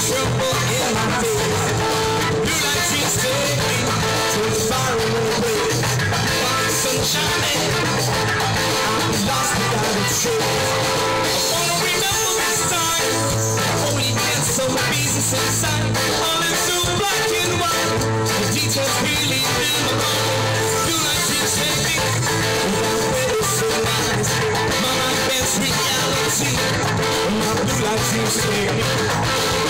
Trouble in my face. Blue light just take me to a foreign place. Find sunshine I'm lost without a trace. I wanna remember this time. Only been so busy since I all into black and white. The details really been Do not just take me without medicine eyes. My mind bends reality. My blue light dreams take me.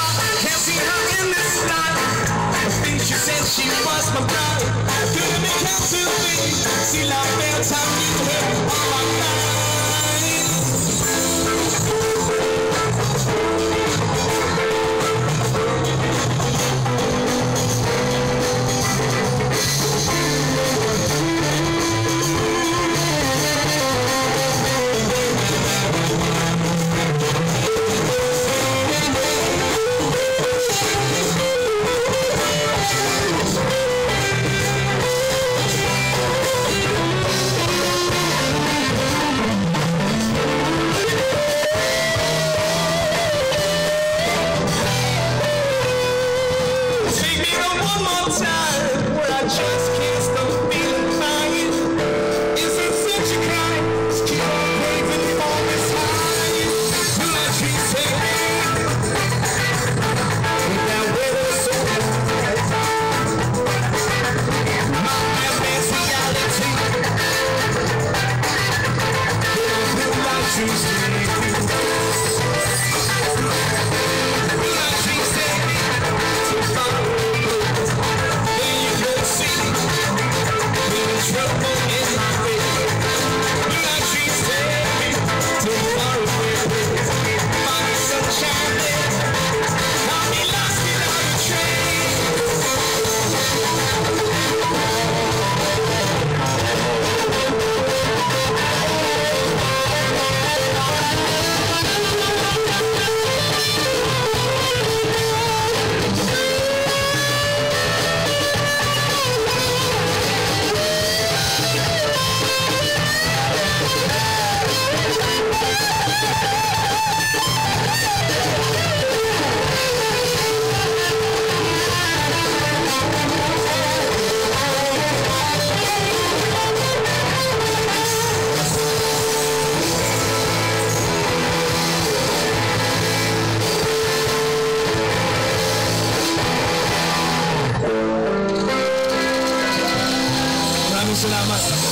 Si la perds, ça to Salamat.